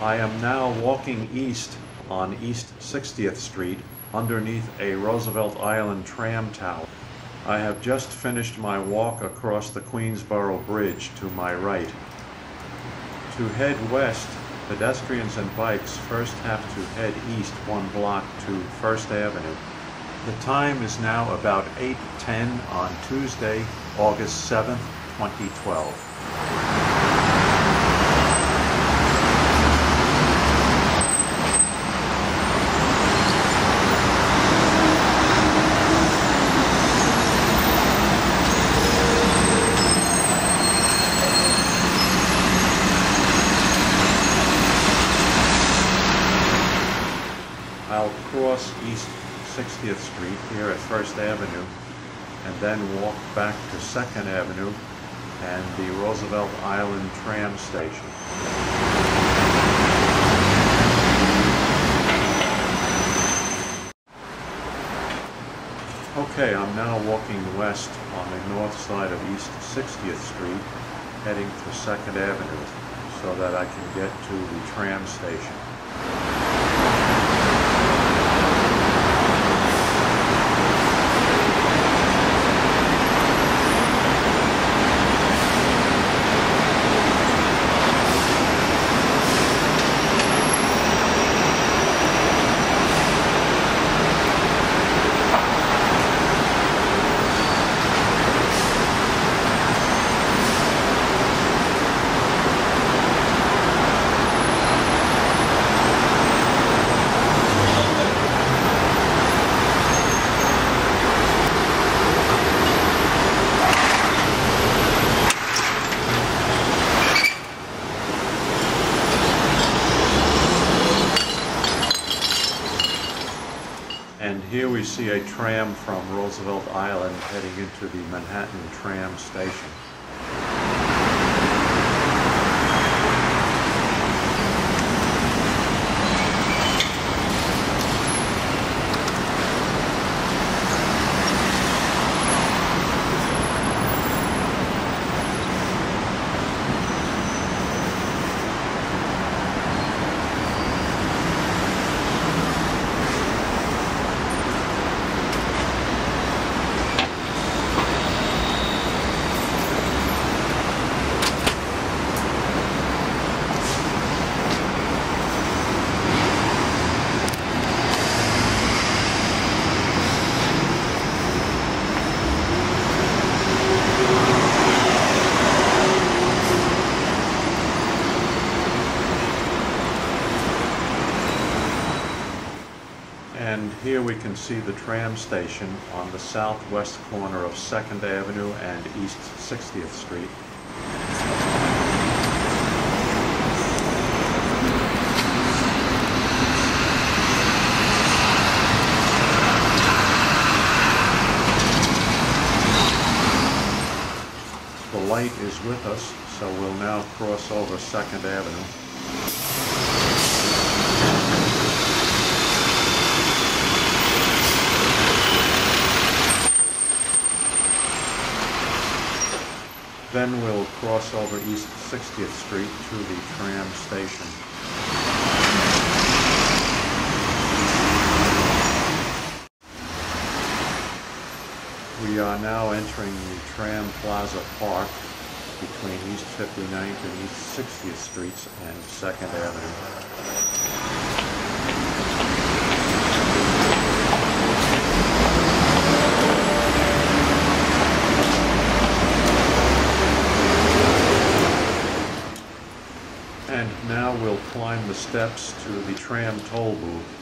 I am now walking east on East 60th Street underneath a Roosevelt Island tram tower. I have just finished my walk across the Queensboro Bridge to my right. To head west, pedestrians and bikes first have to head east one block to First Avenue. The time is now about 8:10 on Tuesday, August 7th, 2012. Cross East 60th Street here at First Avenue and then walk back to 2nd Avenue and the Roosevelt Island tram station. Okay, I'm now walking west on the north side of East 60th Street, heading to 2nd Avenue so that I can get to the tram station. And here we see a tram from Roosevelt Island heading into the Manhattan tram station. And here we can see the tram station on the southwest corner of 2nd Avenue and East 60th Street. The light is with us, so we'll now cross over 2nd Avenue. Then we'll cross over East 60th Street to the tram station. We are now entering the Tram Plaza Park between East 59th and East 60th Streets and 2nd Avenue. And now we'll climb the steps to the tram toll booth.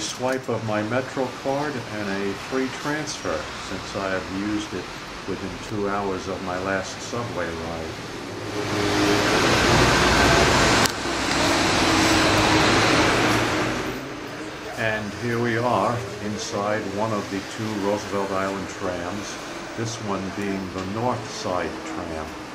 Swipe of my Metro card and a free transfer since I have used it within two hours of my last subway ride. And here we are inside one of the two Roosevelt Island trams, this one being the North Side tram.